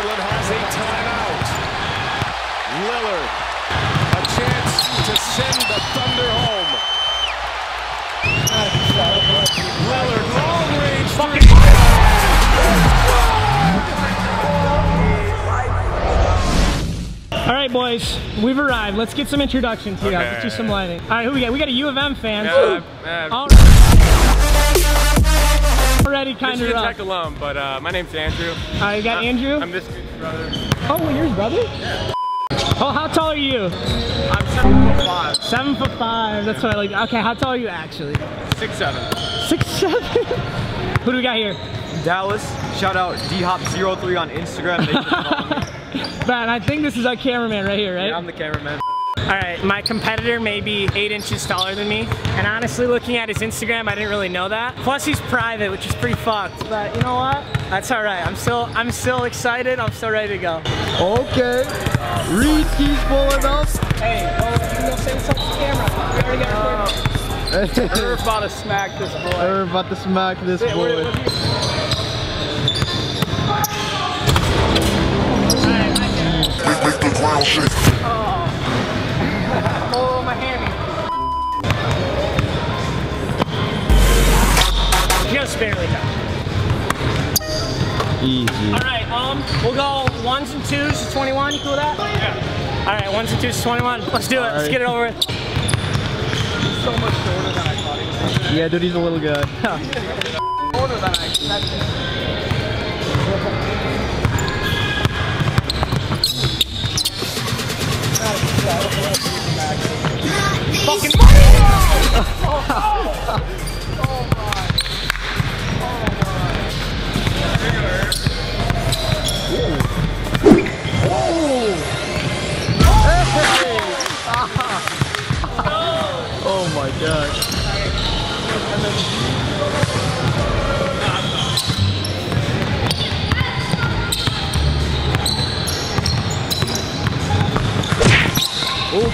Portland has a timeout. Lillard, a chance to send the Thunder home. Lillard, long range three. All right, boys, we've arrived. Let's get some introductions here. Let's do some lighting. All right, who we got? We got a U of M fan. All- Already kind of rough. Tech alum, but uh, my name's Andrew. All right, you got Andrew. I'm this dude's brother. oh, well, yours, brother. Oh, how tall are you? I'm seven foot five, Seven foot five. That's what I like. Okay, how tall are you actually? six seven. Six seven. Who do we got here? Dallas. Shout out dhop03 on Instagram. They should follow me. Man, I think this is our cameraman right here, right? Yeah, I'm the cameraman. All right, my competitor may be eight inches taller than me, and honestly, looking at his Instagram, I didn't really know that. Plus, he's private, which is pretty fucked. But you know what? That's all right. I'm still, I'm still excited. I'm still ready to go. Okay. Reed keys pulling up. Hey, well, you can go say what's up to the camera. We already got We're about to smack this boy. We're about to smack this boy. Make the ground shake. Easy. All right, um, we'll go ones and twos to 21. You cool with that? Yeah. All right, ones and twos to 21. Let's do it. Let's get it over with. So much shorter than I thought he was. Yeah, dude, he's a little guy. Shorter than I expected. Fucking oh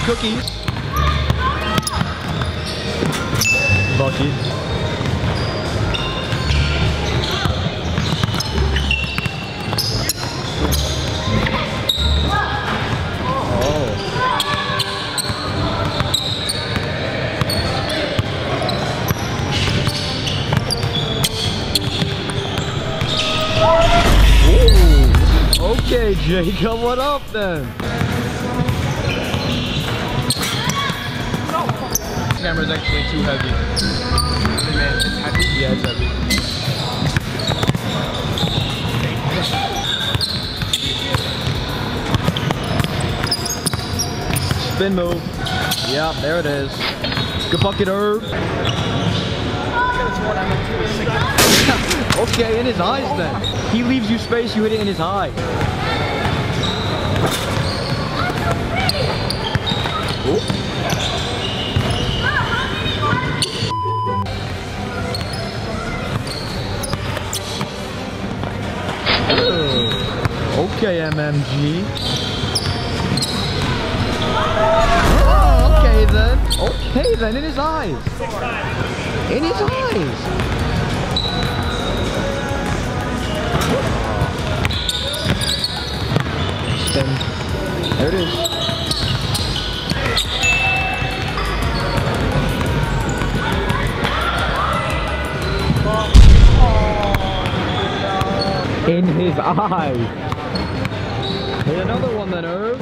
cookies. Bucket. Oh. Ooh. Okay, Jacob, what up then? Camera's actually too heavy. Yeah, it's heavy. Spin move. Yeah, there it is. Good bucket herb. okay, in his eyes then. He leaves you space, you hit it in his eye. Oh, Okay, MMG. Oh, okay then. Okay then, in his eyes. In his eyes. Spin. There it is. In his eye. Hit another one then, Irv.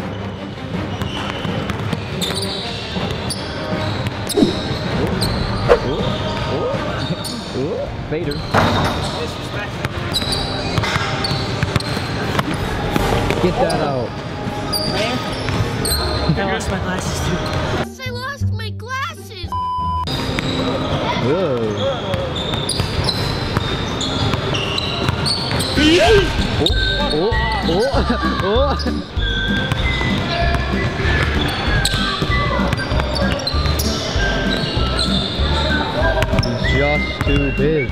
Vader. Get that out. I lost my glasses too. I lost my glasses. Whoa. Oh, oh, oh. He's just too big.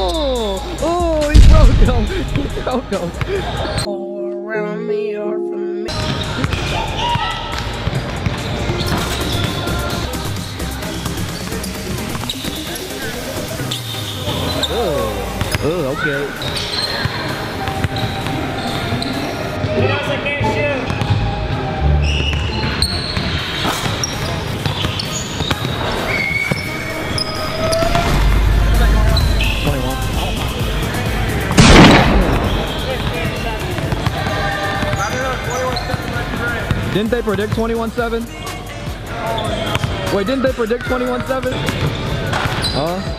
Oh, oh, he broke him. He broke him. Oh, can't shoot. Didn't they predict 21-7? Wait, didn't they predict 21-7? Huh?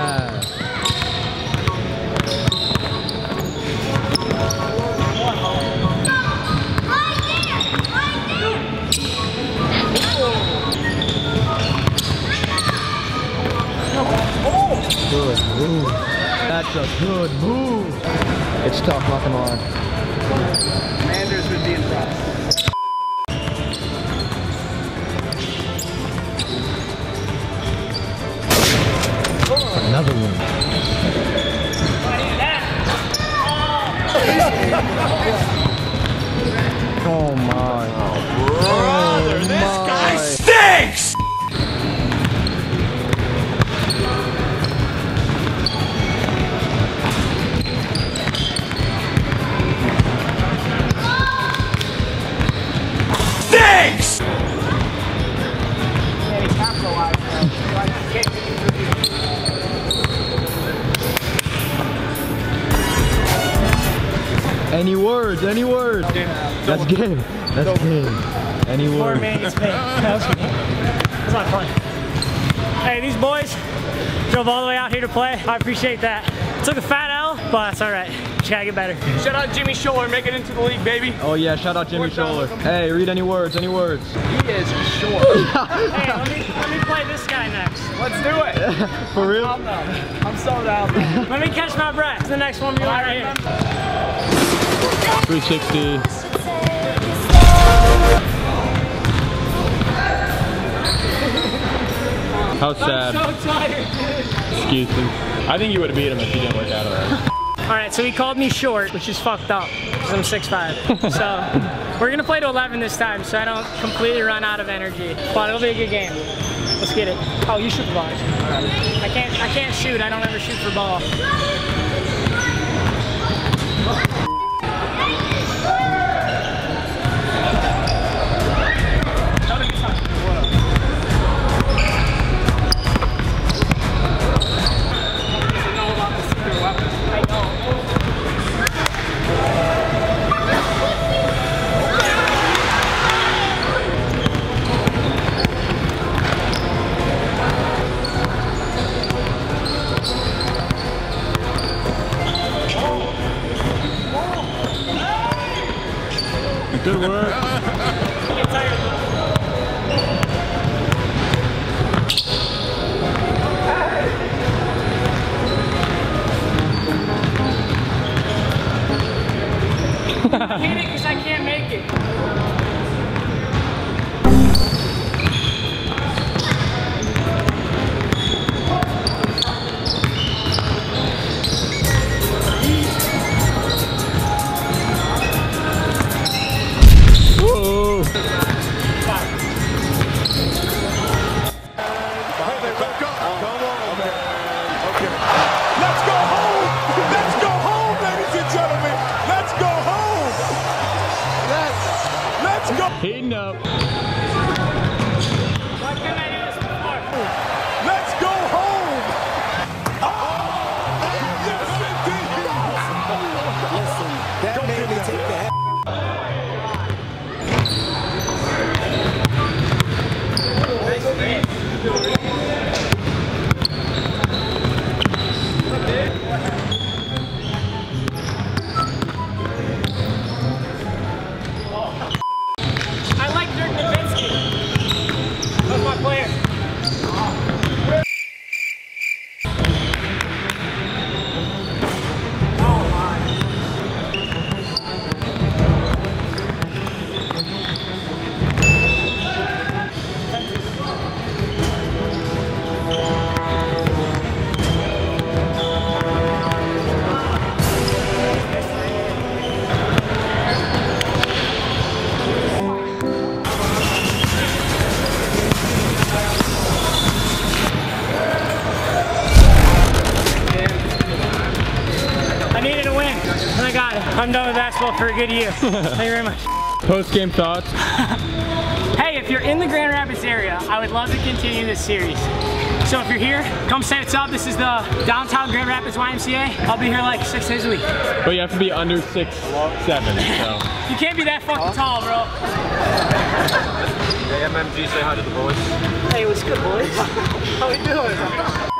That's a good move. It's tough, not gonna lie. Commanders would be impressed. Another one. Oh my. Brother, Oh Any words? Any words? That's game. That's game. Any Poor words? man gets paid. That was me. That's not fun. Hey, these boys drove all the way out here to play. I appreciate that. Took a fat L, but it's all right. Just gotta get better. Shout out Jimmy Scholler making it into the league, baby. Oh yeah, shout out Jimmy Scholler. Hey, read any words? Any words? He is short. Hey, let me let me play this guy next. Let's do it. For real? I'm down. I'm so down. Let me catch my breath. The next one will be right here. 360. How sad. I'm So tired. Excuses. I think you would have beat him if you didn't work out already. All right, so he called me short, which is fucked up because I'm 6'5". so we're gonna play to 11 this time, so I don't completely run out of energy. But it'll be a good game. Let's get it. Oh, you shoot the ball. I can't. I can't shoot. I don't ever shoot for ball. I'm done with basketball for a good year. Thank you very much. Post game thoughts. Hey, if you're in the Grand Rapids area, I would love to continue this series. So if you're here, come say what's up. This is the downtown Grand Rapids YMCA. I'll be here like six days a week. But you have to be under six seven. So You can't be that fucking tall, bro. Hey, MMG, say hi to the boys. Hey, what's good, boys? How we doing?